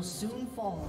Will soon fall.